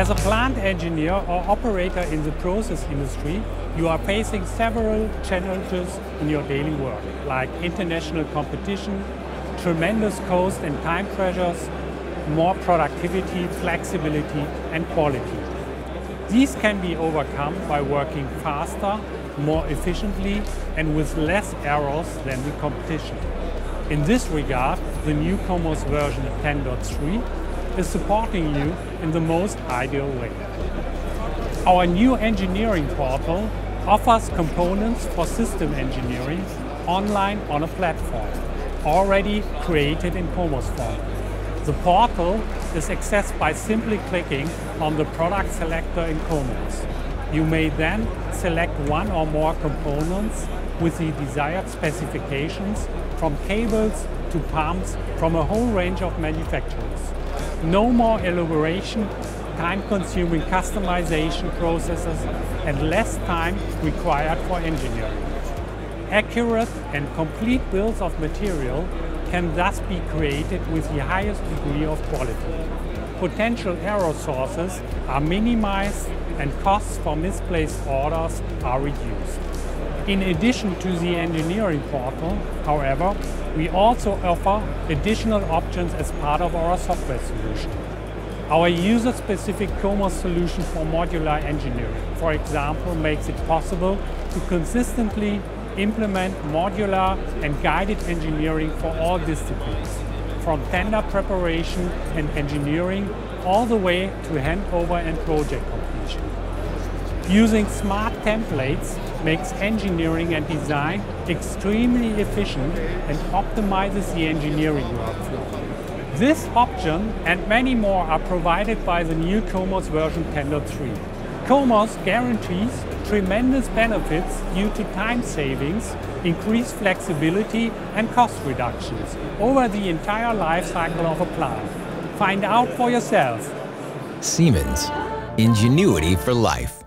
As a plant engineer or operator in the process industry, you are facing several challenges in your daily work, like international competition, tremendous cost and time pressures, more productivity, flexibility and quality. These can be overcome by working faster, more efficiently and with less errors than the competition. In this regard, the new COMOS version 10.3 is supporting you in the most ideal way. Our new engineering portal offers components for system engineering online on a platform, already created in COMOS form. The portal is accessed by simply clicking on the product selector in COMOS. You may then select one or more components with the desired specifications from cables to pumps from a whole range of manufacturers. No more elaboration, time-consuming customization processes and less time required for engineering. Accurate and complete bills of material can thus be created with the highest degree of quality. Potential error sources are minimized and costs for misplaced orders are reduced. In addition to the engineering portal, however, we also offer additional options as part of our software solution. Our user-specific COMOS solution for modular engineering, for example, makes it possible to consistently implement modular and guided engineering for all disciplines, from tender preparation and engineering all the way to handover and project completion. Using smart templates makes engineering and design extremely efficient and optimizes the engineering workflow. This option and many more are provided by the new COMOS version 10.3. COMOS guarantees tremendous benefits due to time savings, increased flexibility and cost reductions over the entire life cycle of a plant. Find out for yourself. Siemens. Ingenuity for life.